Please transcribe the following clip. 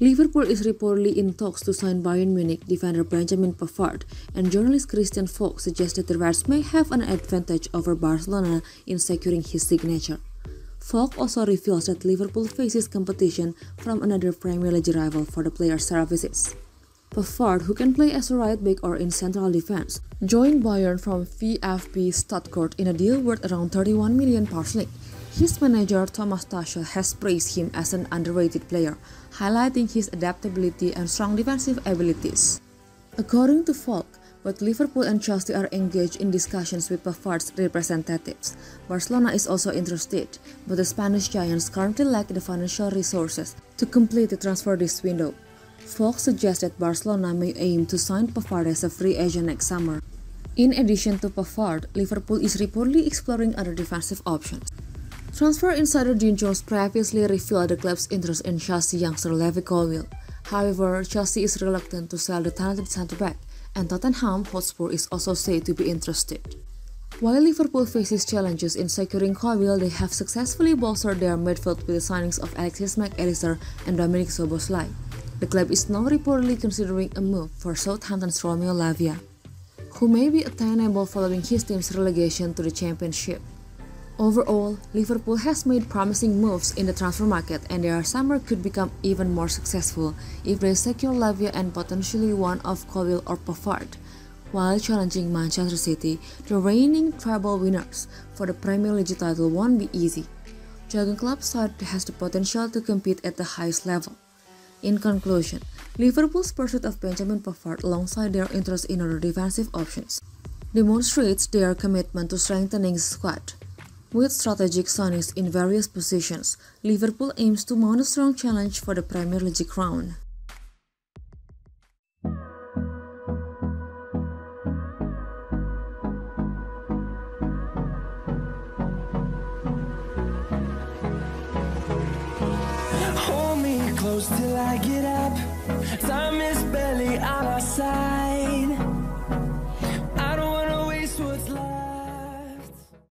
Liverpool is reportedly in talks to sign Bayern Munich defender Benjamin Pavard, and journalist Christian Falk suggested the Reds may have an advantage over Barcelona in securing his signature. Falk also reveals that Liverpool faces competition from another Premier League rival for the player's services. Pavard, who can play as a right back or in central defense, joined Bayern from VfB Stuttgart in a deal worth around 31 million pounds. His manager Thomas Tuchel has praised him as an underrated player, highlighting his adaptability and strong defensive abilities. According to Falk, both Liverpool and Chelsea are engaged in discussions with Pavard's representatives. Barcelona is also interested, but the Spanish giants currently lack the financial resources to complete the transfer this window. Falk suggests that Barcelona may aim to sign Pavard as a free agent next summer. In addition to Pavard, Liverpool is reportedly exploring other defensive options. Transfer insider Dean Jones previously revealed the club's interest in Chelsea youngster Levi Colwill. However, Chelsea is reluctant to sell the talented centre-back, and Tottenham Hotspur is also said to be interested. While Liverpool faces challenges in securing Colwill, they have successfully bolstered their midfield with the signings of Alexis Mac Allister and Dominic Szoboszlai. The club is now reportedly considering a move for Southampton's Romeo Lavia, who may be attainable following his team's relegation to the Championship. Overall, Liverpool has made promising moves in the transfer market and their summer could become even more successful if they secure Lavia and potentially one of Colwill or Pavard. While challenging Manchester City, the reigning treble winners for the Premier League title won't be easy. Jurgen Klopp's side has the potential to compete at the highest level. In conclusion, Liverpool's pursuit of Benjamin Pavard alongside their interest in other defensive options demonstrates their commitment to strengthening the squad. With strategic signings in various positions, Liverpool aims to mount a strong challenge for the Premier League crown. Hold me close till I get up